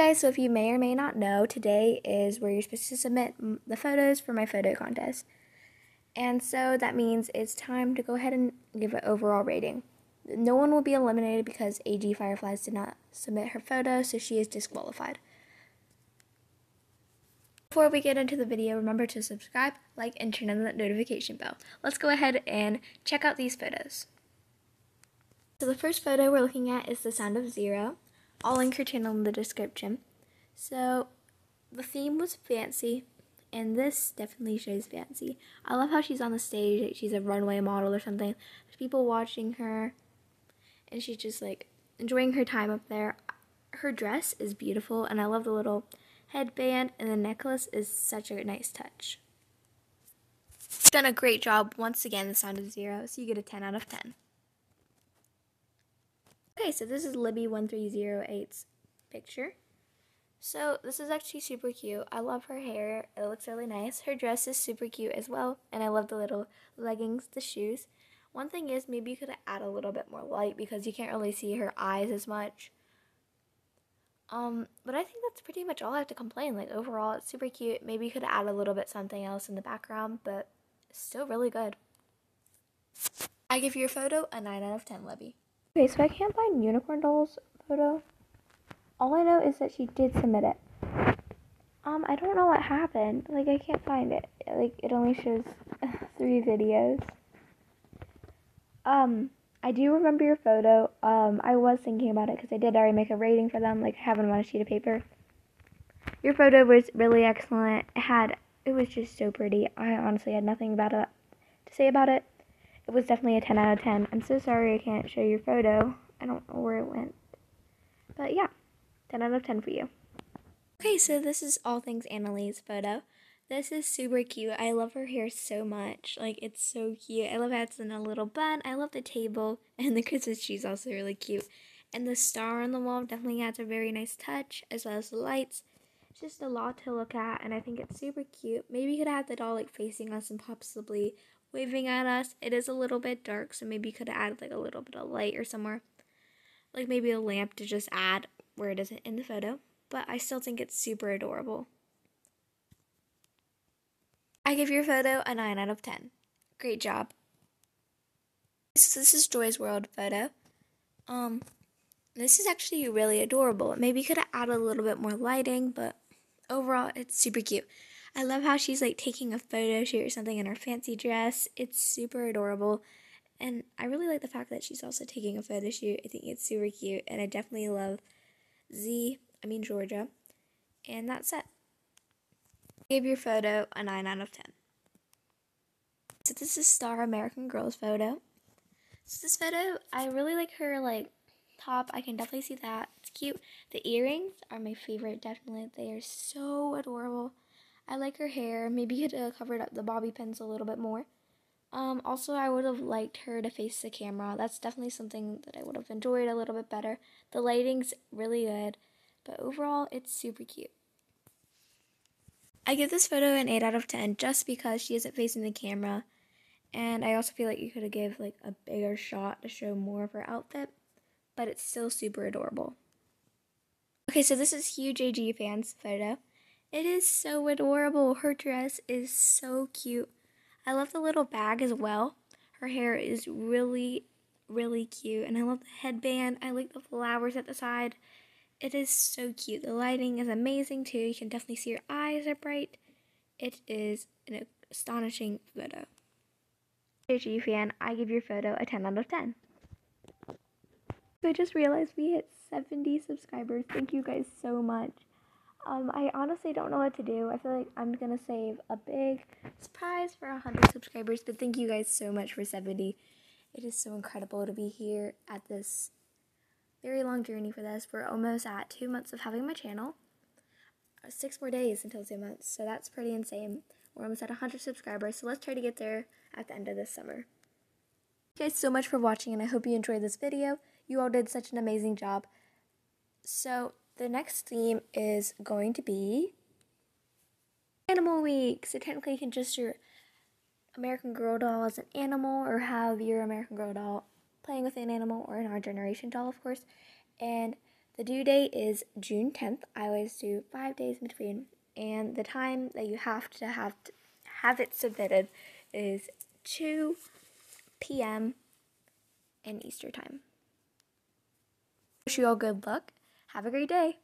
Guys, so if you may or may not know, today is where you're supposed to submit the photos for my photo contest. And so that means it's time to go ahead and give an overall rating. No one will be eliminated because AG Fireflies did not submit her photo, so she is disqualified. Before we get into the video, remember to subscribe, like, and turn on that notification bell. Let's go ahead and check out these photos. So the first photo we're looking at is The Sound of Zero. I'll link her channel in the description. So the theme was fancy, and this definitely shows fancy. I love how she's on the stage, like she's a runway model or something. There's people watching her, and she's just like enjoying her time up there. Her dress is beautiful, and I love the little headband, and the necklace is such a nice touch. Done a great job once again, the sound of zero, so you get a 10 out of 10. Okay, so this is Libby1308's picture. So this is actually super cute. I love her hair. It looks really nice. Her dress is super cute as well. And I love the little leggings, the shoes. One thing is maybe you could add a little bit more light because you can't really see her eyes as much. Um, but I think that's pretty much all I have to complain. Like overall, it's super cute. Maybe you could add a little bit something else in the background, but still really good. I give your photo a 9 out of 10, Libby. Okay, so I can't find Unicorn Doll's photo. All I know is that she did submit it. Um, I don't know what happened. Like, I can't find it. Like, it only shows three videos. Um, I do remember your photo. Um, I was thinking about it because I did already make a rating for them, like I have them on a sheet of paper. Your photo was really excellent. It had, it was just so pretty. I honestly had nothing about it to say about it. It was definitely a 10 out of 10. I'm so sorry I can't show your photo. I don't know where it went. But yeah, 10 out of 10 for you. Okay, so this is all things Annalee's photo. This is super cute. I love her hair so much. Like, it's so cute. I love how it's in a little bun. I love the table. And the Christmas tree's also really cute. And the star on the wall definitely adds a very nice touch, as well as the lights. Just a lot to look at, and I think it's super cute. Maybe you could have the doll, like, facing us and possibly waving at us. It is a little bit dark, so maybe you could add, like, a little bit of light or somewhere. Like, maybe a lamp to just add where it isn't in the photo. But I still think it's super adorable. I give your photo a 9 out of 10. Great job. So this is Joy's World photo. Um, this is actually really adorable. Maybe you could add a little bit more lighting, but overall, it's super cute. I love how she's like taking a photo shoot or something in her fancy dress. It's super adorable. And I really like the fact that she's also taking a photo shoot. I think it's super cute. And I definitely love Z, I mean Georgia. And that's it. Give your photo a 9 out of 10. So this is Star American Girl's photo. So this photo, I really like her like top. I can definitely see that. It's cute. The earrings are my favorite, definitely. They are so adorable. I like her hair. Maybe you could have covered up the bobby pins a little bit more. Um, also, I would have liked her to face the camera. That's definitely something that I would have enjoyed a little bit better. The lighting's really good, but overall, it's super cute. I give this photo an 8 out of 10 just because she isn't facing the camera. And I also feel like you could have give like a bigger shot to show more of her outfit, but it's still super adorable. Okay, so this is huge AG fans photo. It is so adorable. Her dress is so cute. I love the little bag as well. Her hair is really, really cute. And I love the headband. I like the flowers at the side. It is so cute. The lighting is amazing too. You can definitely see her eyes are bright. It is an astonishing photo. AG fan, I give your photo a 10 out of 10. I just realized we hit 70 subscribers. Thank you guys so much. Um, I honestly don't know what to do. I feel like I'm gonna save a big surprise for 100 subscribers, but thank you guys so much for 70. It is so incredible to be here at this very long journey for this. We're almost at two months of having my channel. Uh, six more days until two months, so that's pretty insane. We're almost at 100 subscribers, so let's try to get there at the end of this summer. Thank you guys so much for watching, and I hope you enjoyed this video. You all did such an amazing job. So, the next theme is going to be Animal Week. So, technically, you can just your American Girl doll as an animal, or have your American Girl doll playing with an animal or an our generation doll, of course. And The due date is June 10th. I always do five days in between. And the time that you have to have to have it submitted is 2 p.m. in Eastern time. Wish you all good luck. Have a great day.